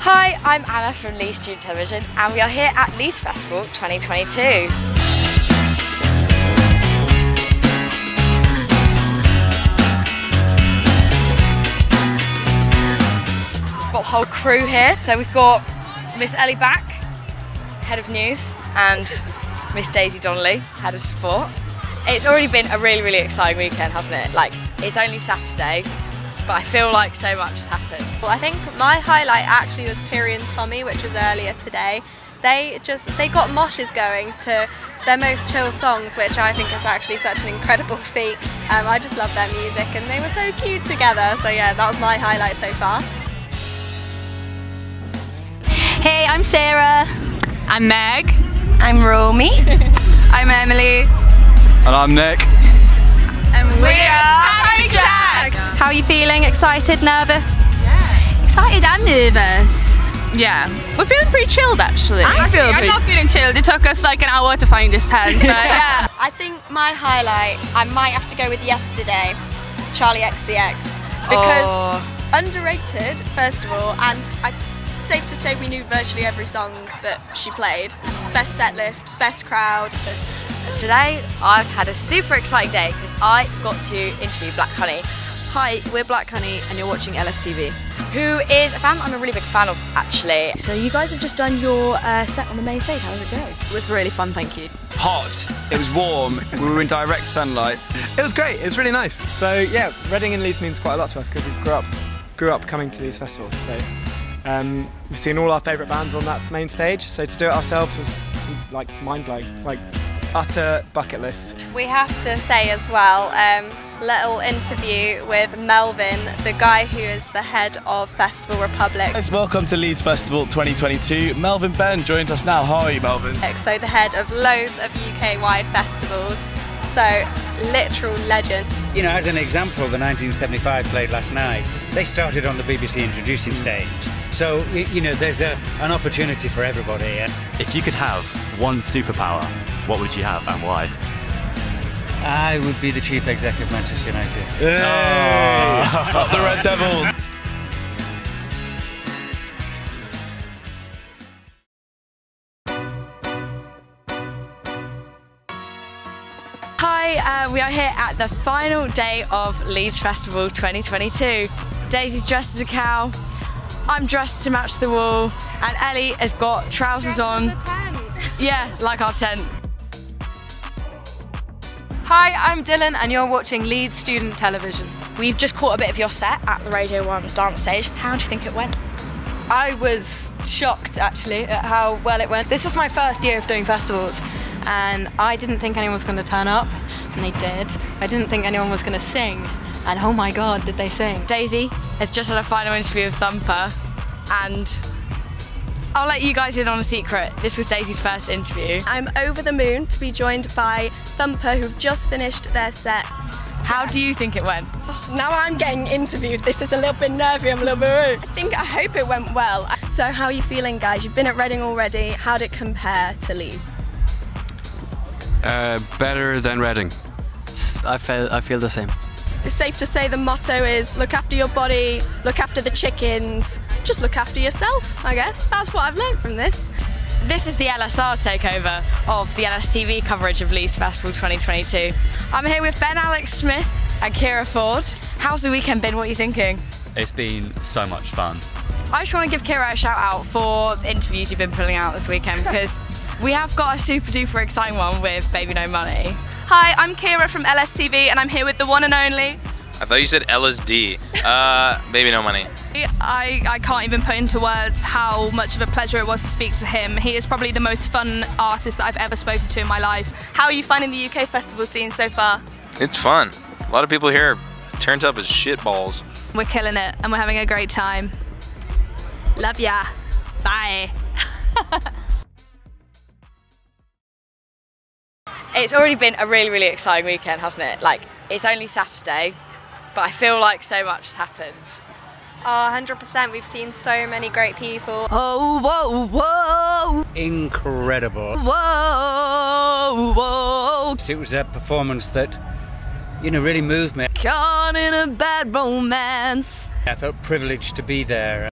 Hi, I'm Anna from Leeds Student Television and we are here at Leeds Festival 2022. We've Got a whole crew here, so we've got Miss Ellie Back, Head of News, and Miss Daisy Donnelly, Head of Sport. It's already been a really, really exciting weekend, hasn't it? Like, it's only Saturday, but I feel like so much has happened. Well, I think my highlight actually was Piri and Tommy, which was earlier today. They just they got moshes going to their most chill songs, which I think is actually such an incredible feat. Um, I just love their music, and they were so cute together. So yeah, that was my highlight so far. Hey, I'm Sarah. I'm Meg. I'm Romy. I'm Emily. And I'm Nick. And we are Harry Shack. How are you feeling? Excited? Nervous? Yeah. Excited and nervous. Yeah, we're feeling pretty chilled actually. I feel I'm pretty- not feeling chilled. It took us like an hour to find this tent, but yeah. I think my highlight, I might have to go with yesterday, Charli XCX, because Oh. underrated, first of all, and I, safe to say we knew virtually every song that she played. Best set list, best crowd. Today, I've had a super exciting day because I got to interview Black Honey, Hi, we're Black Honey, and you're watching LSTV. who is a band I'm a really big fan of, actually. So you guys have just done your uh, set on the main stage. How did it go? It was really fun, thank you. Hot. It was warm. we were in direct sunlight. It was great. It was really nice. So yeah, Reading and Leeds means quite a lot to us because we grew up, grew up coming to these festivals. So um, we've seen all our favourite bands on that main stage. So to do it ourselves was like mind blowing, like utter bucket list. We have to say as well, um, little interview with Melvin, the guy who is the head of Festival Republic. Guys, welcome to Leeds Festival 2022. Melvin Benn joins us now. How are you, Melvin? So the head of loads of UK-wide festivals. So literal legend. You know, as an example, the 1975 played last night, they started on the BBC introducing stage. So, you know, there's a, an opportunity for everybody. And If you could have one superpower, what would you have and why? I would be the chief executive of Manchester United. Up the Red Devils. Hi, uh, we are here at the final day of Leeds Festival 2022. Daisy's dressed as a cow, I'm dressed to match the wall, and Ellie has got trousers on. Yeah, like our tent. Hi, I'm Dylan, and you're watching Leeds Student Television. We've just caught a bit of your set at the Radio 1 dance stage. How do you think it went? I was shocked actually at how well it went. This is my first year of doing festivals, and I didn't think anyone was going to turn up, and they did. I didn't think anyone was going to sing, and oh my god, did they sing! Daisy has just had a final interview with Thumper, and I'll let you guys in on a secret. This was Daisy's first interview. I'm over the moon to be joined by Thumper, who've just finished their set. How do you think it went? Now I'm getting interviewed. This is a little bit nervy. I'm a little bit worried. I think I hope it went well. So, how are you feeling, guys? You've been at Reading already. How did it compare to Leeds? Uh, better than Reading. I feel I feel the same. It's safe to say the motto is look after your body, look after the chickens, just look after yourself, I guess. That's what I've learned from this. This is the LSR takeover of the LSTV coverage of Leeds Festival 2022. I'm here with Ben Alex Smith and Kiera Ford. How's the weekend been? What are you thinking? It's been so much fun. I just want to give Kiera a shout out for the interviews you've been pulling out this weekend because we have got a super duper exciting one with Baby No Money. Hi, I'm Kiera from LSTV, and I'm here with the one and only. I thought you said LSD. Uh, maybe no money. I, I can't even put into words how much of a pleasure it was to speak to him. He is probably the most fun artist that I've ever spoken to in my life. How are you finding the UK festival scene so far? It's fun. A lot of people here turned up as shit balls. We're killing it and we're having a great time. Love ya. Bye. It's already been a really, really exciting weekend, hasn't it? Like, it's only Saturday, but I feel like so much has happened. Oh, 100%. We've seen so many great people. Oh, whoa, whoa, Incredible. whoa, whoa. It was a performance that, you know, really moved me. Caught in a bad romance. I felt privileged to be there.